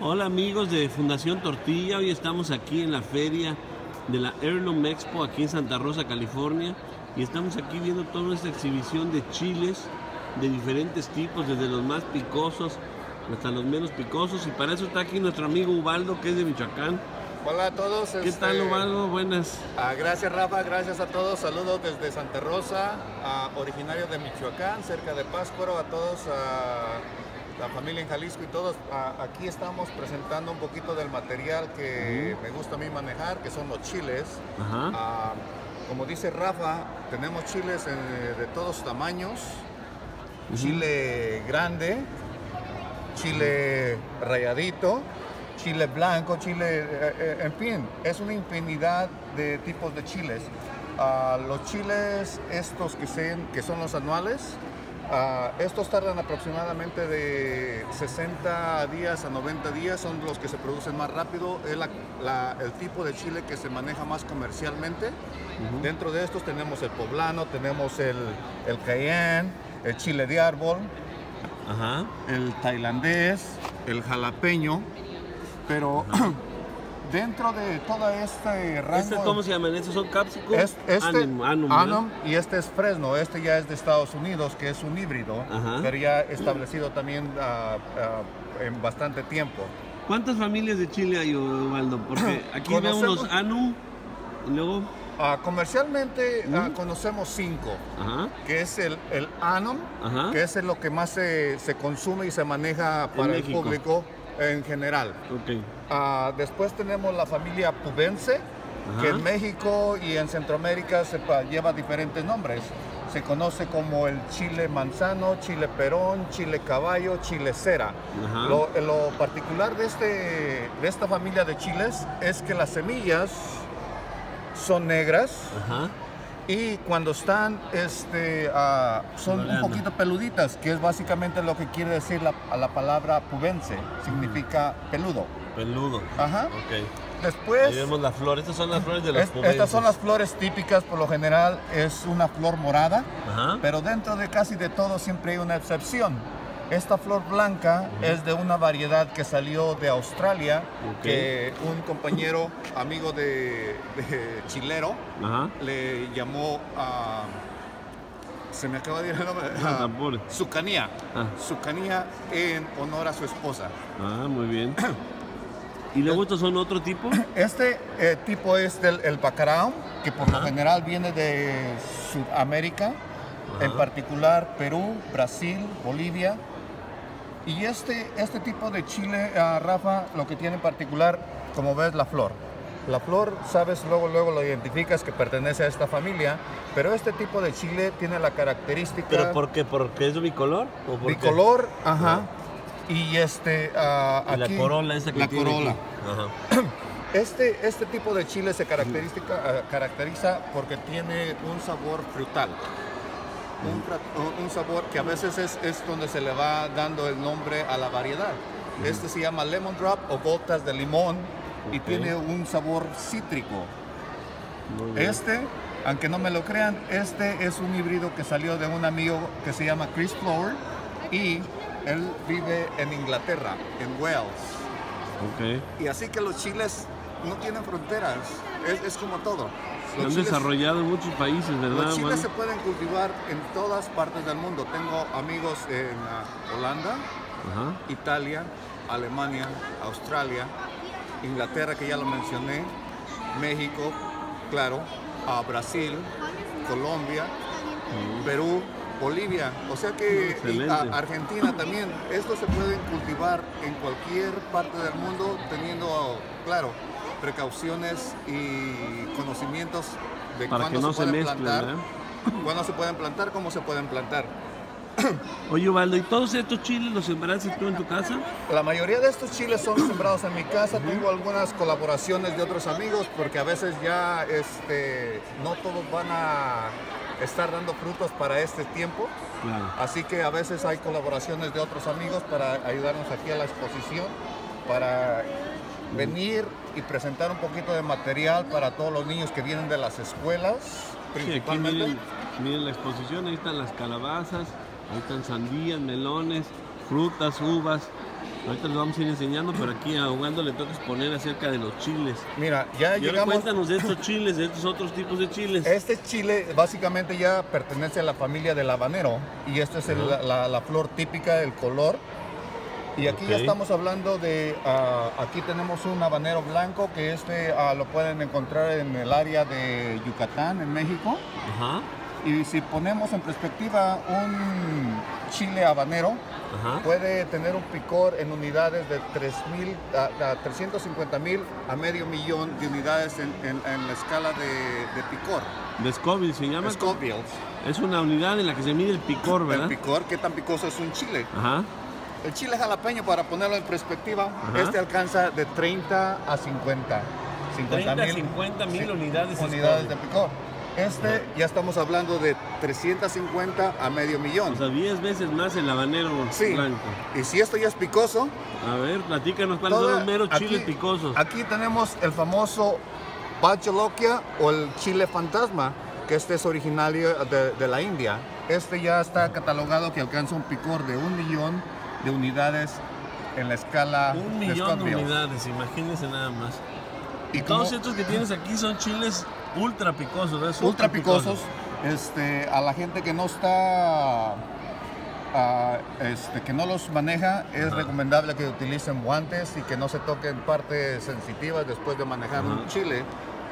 Hola amigos de Fundación Tortilla, hoy estamos aquí en la feria de la Heirloom Expo aquí en Santa Rosa, California y estamos aquí viendo toda esta exhibición de chiles de diferentes tipos, desde los más picosos hasta los menos picosos y para eso está aquí nuestro amigo Ubaldo que es de Michoacán. Hola a todos. ¿Qué tal este, Ubaldo? Buenas. ah, gracias Rafa, gracias a todos. Saludos desde Santa Rosa, ah, originario de Michoacán, cerca de Pátzcuaro, a todos, a la familia en Jalisco y todos. Aquí estamos presentando un poquito del material que me gusta a mí manejar, que son los chiles. Ah, como dice Rafa, tenemos chiles eh, de todos tamaños. Chile grande, chile rayadito, chile blanco, chile, eh, eh, en fin, es una infinidad de tipos de chiles. Ah, los chiles estos que, se- que son los anuales, ah, estos tardan aproximadamente de 60 días a 90 días, son los que se producen más rápido, es la- la- el tipo de chile que se maneja más comercialmente. Dentro de estos tenemos el poblano, tenemos el, el cayenne, el chile de árbol, el tailandés, el jalapeño, pero dentro de todo este rango... ¿Este cómo se llaman? ¿Estos son cápsicos? es- este, Anum, anum. Anum, y este es Fresno, este ya es de Estados Unidos, que es un híbrido, Ajá. pero ya establecido también ah, ah, en bastante tiempo. ¿Cuántas familias de chile hay, Ubaldo? Porque aquí veo unos Anum y luego... Ah, comercialmente Mm. conocemos cinco, Ajá. que es el, el Anum, Ajá. que es lo que más se, se consume y se maneja para el público en general. Ok. Ah, después tenemos la familia pubense, Ajá. que en México y en Centroamérica se lleva diferentes nombres. Se conoce como el chile manzano, chile perón, chile caballo, chile cera. Lo, lo particular de, este, de esta familia de chiles es que las semillas son negras Ajá. Y cuando están este, ah, son un poquito peluditas, que es básicamente lo que quiere decir la, palabra pubense, significa peludo. Peludo. Ajá. Ok. Después, Ahí vemos las flores. Estas son las flores de los es- estas son las flores típicas, por lo general es una flor morada, Ajá. pero dentro de casi de todo siempre hay una excepción. Esta flor blanca es de una variedad que salió de Australia, que un compañero amigo de, de chilero le llamó a... Se me acaba de ir el nombre. Sucanía. Ah. Sucanía en honor a su esposa. Ah, muy bien. ¿Y luego estos son otro tipo? Este eh, tipo es del el bacalao, que por lo general viene de Sudamérica, en particular Perú, Brasil, Bolivia. Y este, este tipo de chile, ah, Rafa, lo que tiene en particular, como ves, la flor. La flor, sabes, luego, luego lo identificas que pertenece a esta familia, pero este tipo de chile tiene la característica ¿Pero por qué? ¿Porque es bicolor? ¿O por qué? bicolor, ajá. Y este, ah, Y la corola esa que la tiene corola. aquí. Ajá. Este, este tipo de chile se eh, caracteriza porque tiene un sabor frutal. Un, sabor que a veces es, es donde se le va dando el nombre a la variedad. Este se llama lemon drop o gotas de limón y tiene un sabor cítrico. Este, aunque no me lo crean, este es un híbrido que salió de un amigo que se llama Chris Flower y él vive en Inglaterra, en Wales. Y así que los chiles no tienen fronteras, es, es como todo. Han Los chiles, desarrollado en muchos países, ¿verdad? los chiles se pueden cultivar en todas partes del mundo. Tengo amigos en ah, Holanda, Ajá. Italia, Alemania, Australia, Inglaterra, que ya lo mencioné, México, claro, a Brasil, Colombia, Perú, Bolivia, o sea que y Excelente. a- Argentina también. Estos se pueden cultivar en cualquier parte del mundo teniendo, claro, precauciones y conocimientos de Para cuándo que no se se pueden mezclen, plantar, ¿verdad? cuándo se pueden plantar, cómo se pueden plantar. Oye, Ubaldo, ¿y todos estos chiles los sembraste tú en tu casa? La mayoría de estos chiles son sembrados en mi casa. Tengo algunas colaboraciones de otros amigos porque a veces ya este, no todos van a estar dando frutos para este tiempo. Claro. Así que a veces hay colaboraciones de otros amigos para ayudarnos aquí a la exposición, para venir y presentar un poquito de material para todos los niños que vienen de las escuelas, Sí, aquí principalmente. miren, miren la exposición, ahí están las calabazas, ahí están sandías, melones, frutas, uvas, Ahorita les vamos a ir enseñando, pero aquí a Ubaldo le toca exponer acerca de los chiles. Mira, ya Y llegamos. cuéntanos de estos chiles, de estos otros tipos de chiles. Este chile básicamente ya pertenece a la familia del habanero y esta es el- la, la flor típica, el color. Y aquí ya Ok. estamos hablando de, ah, aquí tenemos un habanero blanco que este ah, lo pueden encontrar en el área de Yucatán, en México. Ajá, Y si ponemos en perspectiva un chile habanero, ajá. puede tener un picor en unidades de 3.000 a, a 350 mil a medio millón de unidades en, en- en la escala de, de picor. De Scoville se llama. Scoville. Es una unidad en la que se mide el picor, ¿verdad? El picor, ¿qué tan picoso es un chile? Ajá. El chile jalapeño, para ponerlo en perspectiva, Ajá. este alcanza de 30 a 50. 30 a mil 50 mil unidades unidades de picor. Este ya estamos hablando de 350 a medio millón. O sea, 10 veces más el habanero Sí. blanco. Y si esto ya es picoso, A ver, platícanos cuáles son los meros aquí- chiles picosos. Aquí tenemos el famoso Bachaloquia o el chile fantasma, que este es originario de, de la India. Este ya está catalogado que alcanza un picor de un millón de unidades en la escala Un de millón de unidades, imagínense nada más. Y Todos como estos que tienes aquí son chiles ultra picosos. Súper ultra picosos, este, a la gente que no está, ah, este, que no los maneja, es recomendable que utilicen guantes y que no se toquen partes sensitivas después de manejar un chile.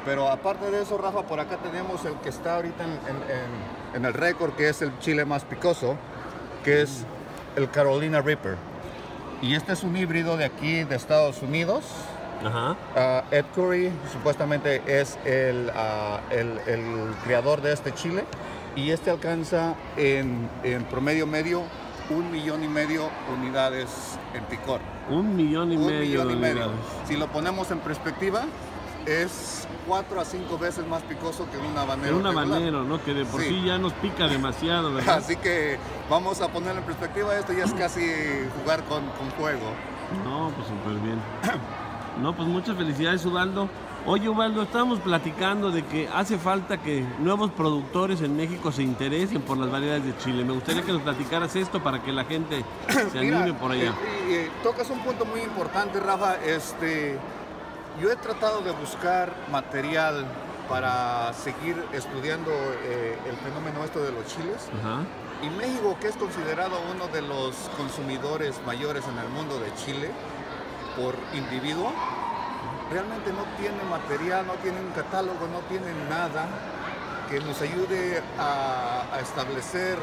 Pero aparte de eso, Rafa, por acá tenemos el que está ahorita en, en- en- en el récord, que es el chile más picoso, que es el Carolina Reaper. Y este es un híbrido de aquí, de Estados Unidos. Ajá. Ah, Ed Curry supuestamente es el, ah, el- el creador de este chile y este alcanza en, en promedio medio un millón y medio unidades en picor. Un millón y un medio millón y medio. Si lo ponemos en perspectiva, es cuatro a cinco veces más picoso que un habanero. un regular. habanero, ¿no? Que de por sí. Sí. ya nos pica demasiado, ¿verdad? Así que vamos a ponerlo en perspectiva, esto ya es casi jugar con, con fuego. No, pues súper bien. No, pues muchas felicidades, Ubaldo. Oye, Ubaldo, estábamos platicando de que hace falta que nuevos productores en México se interesen por las variedades de Chile. Me gustaría que nos platicaras esto para que la gente se Mira, anime por allá. eh, eh, tocas un punto muy importante, Rafa. Este, yo he tratado de buscar material para seguir estudiando eh, el fenómeno esto de los chiles. Ajá. Y México, que es considerado uno de los consumidores mayores en el mundo de chile por individuo, realmente no tiene material, no tiene un catálogo, no tiene nada que nos ayude a, a establecer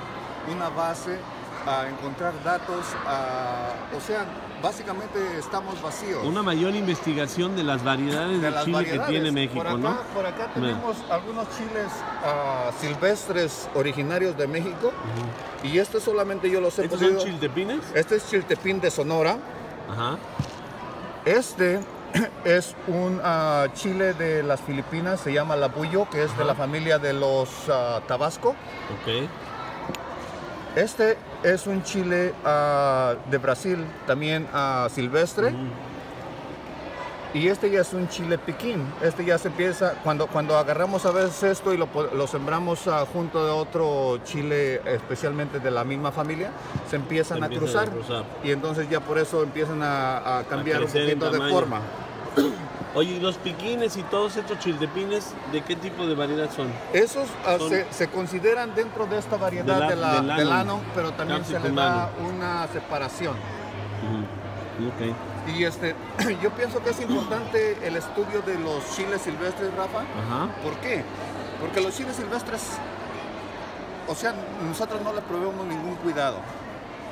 una base, a encontrar datos, a- o sea, básicamente estamos vacíos. Una mayor investigación de las variedades de, de las Chile variedades. que tiene México, por acá, ¿no? Por acá tenemos algunos chiles ah, silvestres originarios de México y este solamente yo los he ¿Estos son podido... chiltepines? Este es chiltepín de Sonora. Ajá. Este es un ah, chile de las Filipinas, se llama labuyo, que es de la familia de los ah, tabasco. Ok. Este es un chile ah, de Brasil, también ah, silvestre. Y este ya es un chile piquín. Este ya se empieza, cuando, cuando agarramos a veces esto y lo, sembramos ah, junto de otro chile, especialmente de la misma familia, se empiezan, Se a, cruzar, a cruzar. Y entonces ya por eso empiezan a, a cambiar un poquito de forma. Oye, ¿y los piquines y todos estos chiltepines, ¿de qué tipo de variedad son? Esos ah, Son- se, se consideran dentro de esta variedad de la- del del, ano. ano, pero también se le da una separación. Ujú. Ok. Y este, yo pienso que es importante el estudio de los chiles silvestres, Rafa. Ajá. ¿Por qué? Porque los chiles silvestres, o sea, nosotros no les proveemos ningún cuidado.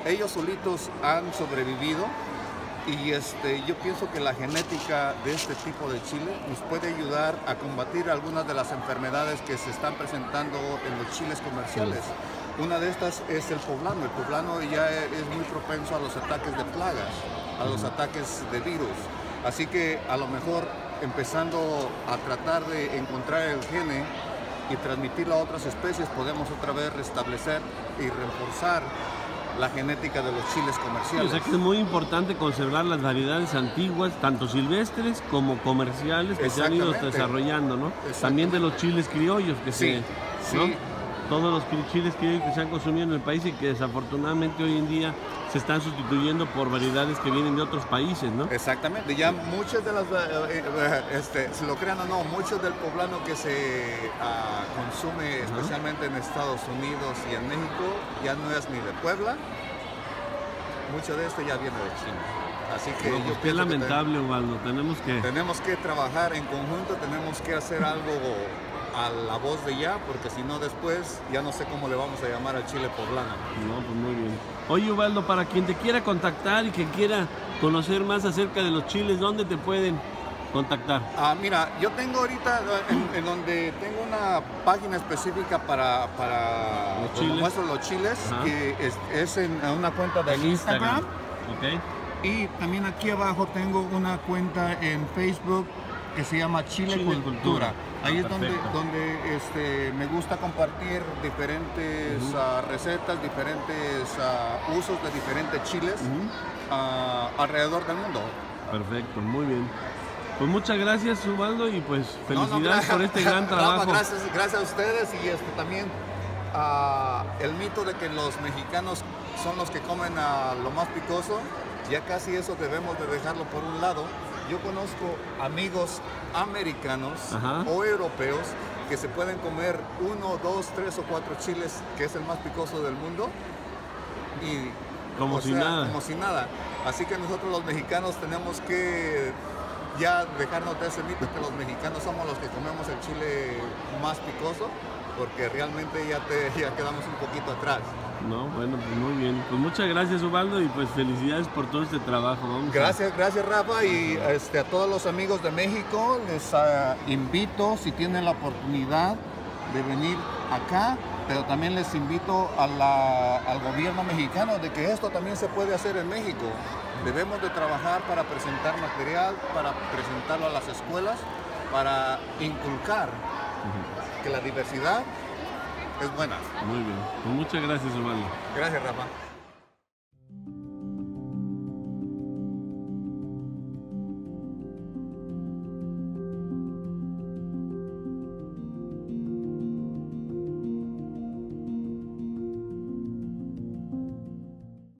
Ellos solitos han sobrevivido y este, yo pienso que la genética de este tipo de chile nos puede ayudar a combatir algunas de las enfermedades que se están presentando en los chiles comerciales. Una de estas es el poblano. El poblano ya es muy propenso a los ataques de plagas, a los ataques de virus. Así que a lo mejor empezando a tratar de encontrar el gene y transmitirlo a otras especies, podemos otra vez restablecer y reforzar la genética de los chiles Sí, o comerciales. sea que es muy importante conservar las variedades antiguas, tanto silvestres como comerciales, que se han ido desarrollando, ¿no? También de los chiles criollos que Sí, se... ¿no? Todos los chiles que, que se han consumido en el país y que desafortunadamente hoy en día se están sustituyendo por variedades que vienen de otros países, ¿no? Exactamente, ya muchas de las, eh, eh, este, si lo crean o no, muchos del poblano que se uh, consume especialmente en Estados Unidos y en México ya no es ni de Puebla, mucho de esto ya viene de China. Así que no, pues qué lamentable, Ubaldo. Tenemos que... Tenemos que trabajar en conjunto, tenemos que hacer algo a la voz de ya, porque si no después ya no sé cómo le vamos a llamar al chile poblano. No, pues muy bien. Oye, Ubaldo, para quien te quiera contactar y que quiera conocer más acerca de los chiles, ¿dónde te pueden contactar? Ah, mira, yo tengo ahorita en, donde tengo una página específica para, para los chiles. muestro los chiles, Ajá. que es, es, en una cuenta de Instagram. Instagram. Okay. Y también aquí abajo tengo una cuenta en Facebook que se llama Chile, Chile Cultura. Cultura. Ahí ah, es donde, donde este, me gusta compartir diferentes uh -huh. uh, recetas, diferentes uh, usos de diferentes chiles uh -huh. alrededor del mundo. Perfecto, muy bien. Pues muchas gracias, Ubaldo, y pues felicidades no, no, por este gran trabajo. Rafa, gracias, gracias a ustedes y este, también el mito de que los mexicanos son los que comen lo más picoso, ya casi eso debemos de dejarlo por un lado. Yo conozco amigos americanos Ajá. o europeos que se pueden comer uno, dos, tres o cuatro chiles, que es el más picoso del mundo, y como si sea, nada. Como si nada. Así que nosotros los mexicanos tenemos que ya dejarnos de ese mito que los mexicanos somos los que comemos el chile más picoso, porque realmente ya, te, ya quedamos un poquito atrás. No, bueno, pues muy bien. Pues muchas gracias, Ubaldo, y pues felicidades por todo este trabajo. Vamos gracias, a... gracias, Rafa, y este, a todos los amigos de México les uh, invito, si tienen la oportunidad, de venir acá, pero también les invito a la, al gobierno mexicano de que esto también se puede hacer en México. Debemos de trabajar para presentar material, para presentarlo a las escuelas, para inculcar que la diversidad es buena. Muy bien. Pues muchas gracias, Osvaldo. Gracias, Rafa.